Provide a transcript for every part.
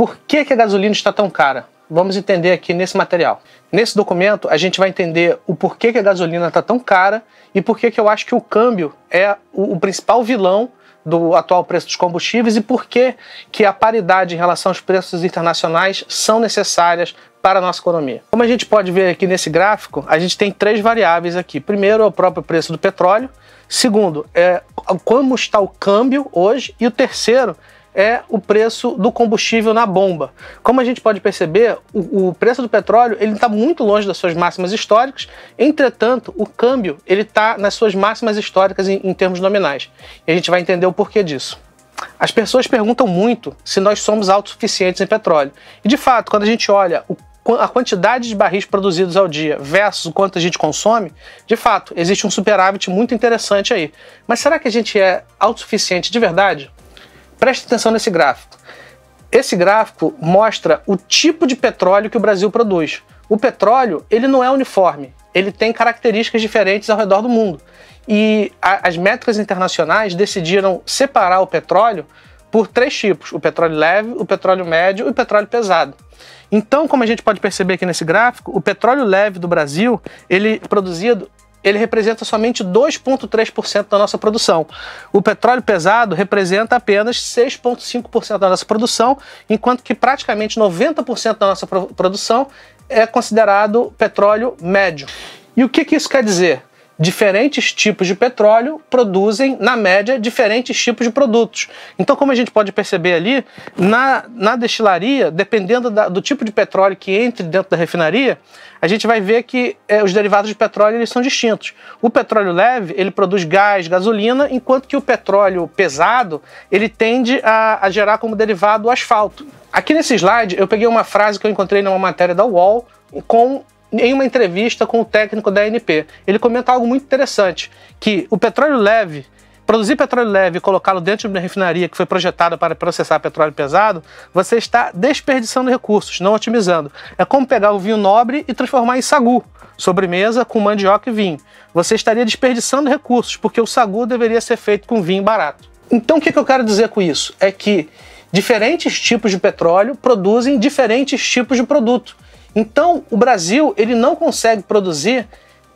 Por que, que a gasolina está tão cara? Vamos entender aqui nesse material. Nesse documento, a gente vai entender o porquê que a gasolina está tão cara e por que eu acho que o câmbio é o, o principal vilão do atual preço dos combustíveis e por que, que a paridade em relação aos preços internacionais são necessárias para a nossa economia. Como a gente pode ver aqui nesse gráfico, a gente tem três variáveis aqui. Primeiro é o próprio preço do petróleo, segundo é como está o câmbio hoje e o terceiro é o preço do combustível na bomba. Como a gente pode perceber, o, o preço do petróleo ele está muito longe das suas máximas históricas. Entretanto, o câmbio ele está nas suas máximas históricas em, em termos nominais. E a gente vai entender o porquê disso. As pessoas perguntam muito se nós somos autossuficientes em petróleo. E de fato, quando a gente olha o a quantidade de barris produzidos ao dia versus o quanto a gente consome, de fato, existe um superávit muito interessante aí. Mas será que a gente é autossuficiente de verdade? Preste atenção nesse gráfico. Esse gráfico mostra o tipo de petróleo que o Brasil produz. O petróleo, ele não é uniforme, ele tem características diferentes ao redor do mundo. E a, as métricas internacionais decidiram separar o petróleo por três tipos: o petróleo leve, o petróleo médio e o petróleo pesado. Então, como a gente pode perceber aqui nesse gráfico, o petróleo leve do Brasil, ele produzido ele representa somente 2,3% da nossa produção. O petróleo pesado representa apenas 6,5% da nossa produção, enquanto que praticamente 90% da nossa produção é considerado petróleo médio. E o que, que isso quer dizer? Diferentes tipos de petróleo produzem, na média, diferentes tipos de produtos. Então, como a gente pode perceber ali, na, na destilaria, dependendo da, do tipo de petróleo que entre dentro da refinaria, a gente vai ver que é, os derivados de petróleo eles são distintos. O petróleo leve ele produz gás, gasolina, enquanto que o petróleo pesado ele tende a, a gerar como derivado o asfalto. Aqui nesse slide eu peguei uma frase que eu encontrei numa matéria da UOL com em uma entrevista com o técnico da ANP. Ele comenta algo muito interessante, que o petróleo leve, produzir petróleo leve e colocá-lo dentro de uma refinaria que foi projetada para processar petróleo pesado, você está desperdiçando recursos, não otimizando. É como pegar o vinho nobre e transformar em sagu, sobremesa com mandioca e vinho. Você estaria desperdiçando recursos, porque o sagu deveria ser feito com vinho barato. Então o que eu quero dizer com isso? É que diferentes tipos de petróleo produzem diferentes tipos de produto. Então, o Brasil ele não consegue produzir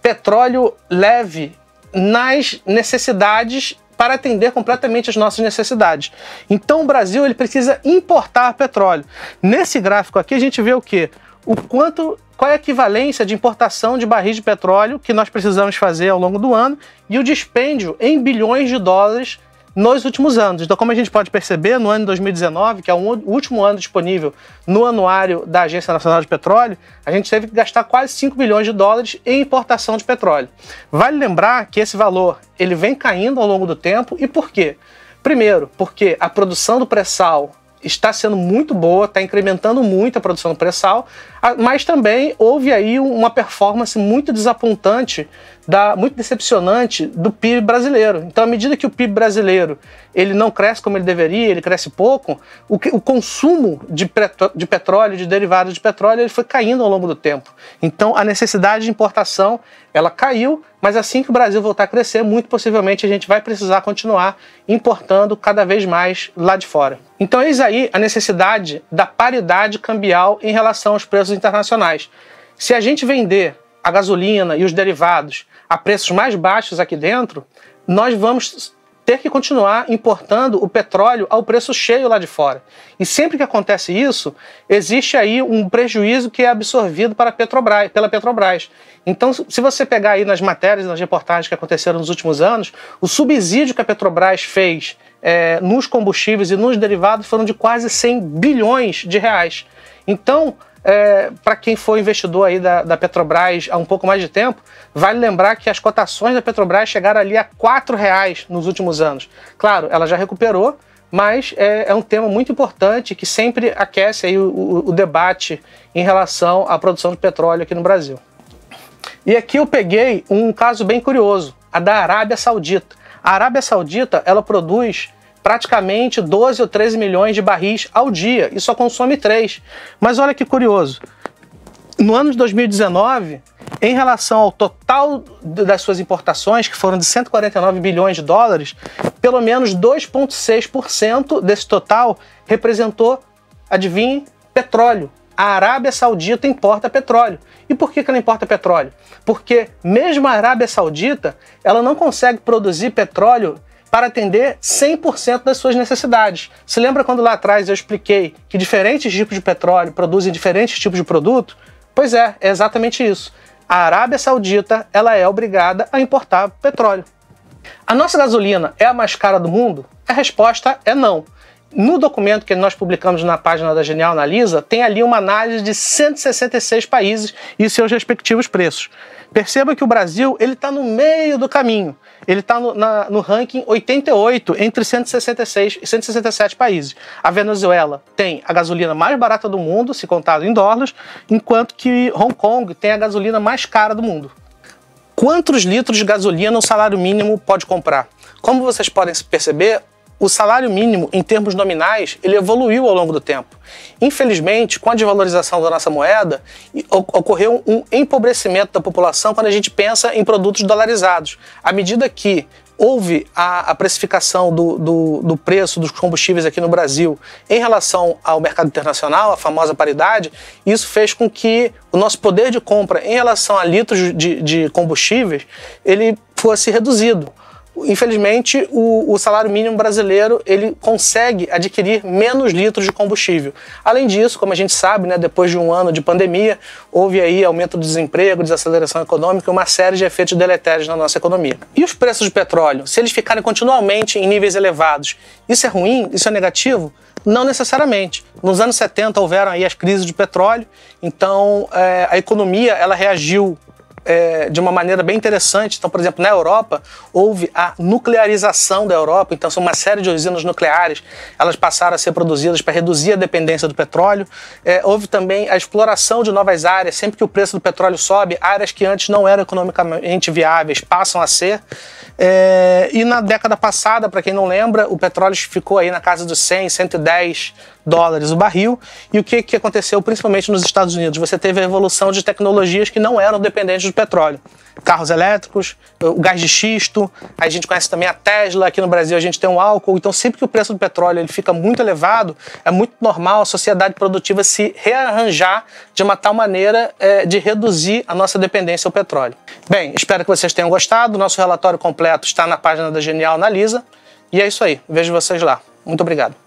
petróleo leve nas necessidades para atender completamente as nossas necessidades. Então, o Brasil ele precisa importar petróleo. Nesse gráfico aqui a gente vê o que? O quanto qual é a equivalência de importação de barris de petróleo que nós precisamos fazer ao longo do ano e o dispêndio em bilhões de dólares nos últimos anos. Então, como a gente pode perceber, no ano de 2019, que é o último ano disponível no anuário da Agência Nacional de Petróleo, a gente teve que gastar quase 5 bilhões de dólares em importação de petróleo. Vale lembrar que esse valor ele vem caindo ao longo do tempo e por quê? Primeiro, porque a produção do pré-sal está sendo muito boa, está incrementando muito a produção do pré-sal, mas também houve aí uma performance muito desapontante da, muito decepcionante do PIB brasileiro. Então, à medida que o PIB brasileiro ele não cresce como ele deveria, ele cresce pouco, o, que, o consumo de, de petróleo, de derivados de petróleo, ele foi caindo ao longo do tempo. Então, a necessidade de importação ela caiu, mas assim que o Brasil voltar a crescer, muito possivelmente a gente vai precisar continuar importando cada vez mais lá de fora. Então, eis aí a necessidade da paridade cambial em relação aos preços internacionais. Se a gente vender a gasolina e os derivados a preços mais baixos aqui dentro, nós vamos ter que continuar importando o petróleo ao preço cheio lá de fora. E sempre que acontece isso, existe aí um prejuízo que é absorvido para Petrobras, pela Petrobras. Então, se você pegar aí nas matérias, nas reportagens que aconteceram nos últimos anos, o subsídio que a Petrobras fez é, nos combustíveis e nos derivados foram de quase 100 bilhões de reais. Então, é, para quem for investidor aí da, da, Petrobras há um pouco mais de tempo, vale lembrar que as cotações da Petrobras chegaram ali a R$ reais nos últimos anos. Claro, ela já recuperou, mas é, é um tema muito importante que sempre aquece aí o, o, o debate em relação à produção de petróleo aqui no Brasil. E aqui eu peguei um caso bem curioso, a da Arábia Saudita. A Arábia Saudita ela produz praticamente 12 ou 13 milhões de barris ao dia e só consome 3. Mas olha que curioso. No ano de 2019, em relação ao total das suas importações, que foram de 149 bilhões de dólares, pelo menos 2,6% desse total representou Adivinhe? Petróleo. A Arábia Saudita importa petróleo. E por que, que ela importa petróleo? Porque mesmo a Arábia Saudita, ela não consegue produzir petróleo para atender 100% das suas necessidades. Se lembra quando lá atrás eu expliquei que diferentes tipos de petróleo produzem diferentes tipos de produto? Pois é, é exatamente isso. A Arábia Saudita ela é obrigada a importar petróleo. A nossa gasolina é a mais cara do mundo? A resposta é não. No documento que nós publicamos na página da Genial Analisa, tem ali uma análise de 166 países e seus respectivos preços. Perceba que o Brasil ele está no meio do caminho. Ele está no, no, ranking 88 entre 166 e 167 países. A Venezuela tem a gasolina mais barata do mundo, se contado em dólares, enquanto que Hong Kong tem a gasolina mais cara do mundo. Quantos litros de gasolina o salário mínimo pode comprar? Como vocês podem perceber, o salário mínimo, em termos nominais, ele evoluiu ao longo do tempo. Infelizmente, com a desvalorização da nossa moeda, ocorreu um empobrecimento da população quando a gente pensa em produtos dolarizados. À medida que houve a, a precificação do, do, do, preço dos combustíveis aqui no Brasil em relação ao mercado internacional, a famosa paridade, isso fez com que o nosso poder de compra em relação a litros de, de combustíveis ele fosse reduzido infelizmente, o, o, salário mínimo brasileiro ele consegue adquirir menos litros de combustível. Além disso, como a gente sabe, né, depois de um ano de pandemia, houve aí aumento do desemprego, desaceleração econômica, uma série de efeitos deletérios na nossa economia. E os preços de petróleo, se eles ficarem continuamente em níveis elevados, isso é ruim? Isso é negativo? Não necessariamente. Nos anos 70 houveram aí as crises de petróleo, então é, a economia ela reagiu é, de uma maneira bem interessante. Então, por exemplo, na Europa, houve a nuclearização da Europa, então são uma série de usinas nucleares, elas passaram a ser produzidas para reduzir a dependência do petróleo. É, houve também a exploração de novas áreas, sempre que o preço do petróleo sobe, áreas que antes não eram economicamente viáveis passam a ser. É, e na década passada, para quem não lembra, o petróleo ficou aí na casa dos 100, 110 dólares o barril. E o que, que aconteceu principalmente nos Estados Unidos? Você teve a evolução de tecnologias que não eram dependentes do petróleo. Carros elétricos, o gás de xisto, a gente conhece também a Tesla, aqui no Brasil a gente tem o álcool. Então, sempre que o preço do petróleo ele fica muito elevado, é muito normal a sociedade produtiva se rearranjar de uma tal maneira é, de reduzir a nossa dependência ao petróleo. Bem, espero que vocês tenham gostado. Nosso relatório completo está na página da Genial Analisa. E é isso aí. Vejo vocês lá. Muito obrigado.